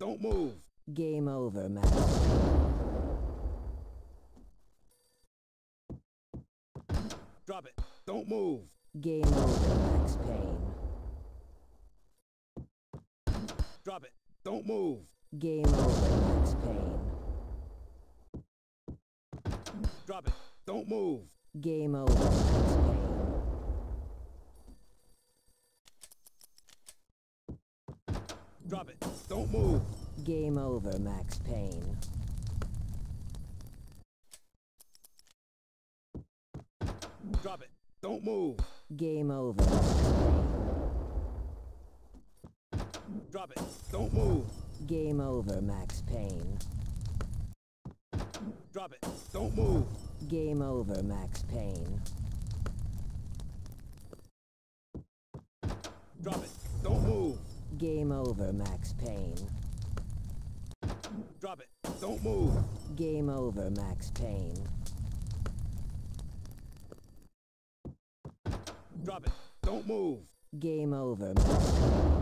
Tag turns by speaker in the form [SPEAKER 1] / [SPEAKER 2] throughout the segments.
[SPEAKER 1] Don't move.
[SPEAKER 2] Game over, Max.
[SPEAKER 1] Drop it. Don't move.
[SPEAKER 2] Game over, Max Payne.
[SPEAKER 1] Drop it. Don't move.
[SPEAKER 2] Game over, Max Payne.
[SPEAKER 1] Drop it. Don't move.
[SPEAKER 2] Game over, Max Payne.
[SPEAKER 1] Drop it. Don't move.
[SPEAKER 2] Game over, Max Payne.
[SPEAKER 1] Drop it. Don't move.
[SPEAKER 2] Game over,
[SPEAKER 1] Drop it. Don't move.
[SPEAKER 2] Game over, Max Payne.
[SPEAKER 1] Drop it. Don't move.
[SPEAKER 2] Game over, Max Payne.
[SPEAKER 1] Drop it.
[SPEAKER 2] Game over, Max Payne.
[SPEAKER 1] Drop it. Don't move.
[SPEAKER 2] Game over, Max Payne.
[SPEAKER 1] Drop it. Don't move.
[SPEAKER 2] Game over, Max Payne.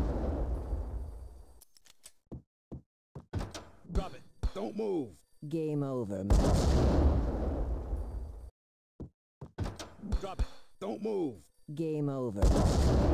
[SPEAKER 1] Drop it. Don't move.
[SPEAKER 2] Game over, Max Payne.
[SPEAKER 1] Drop it. Don't move.
[SPEAKER 2] Game over.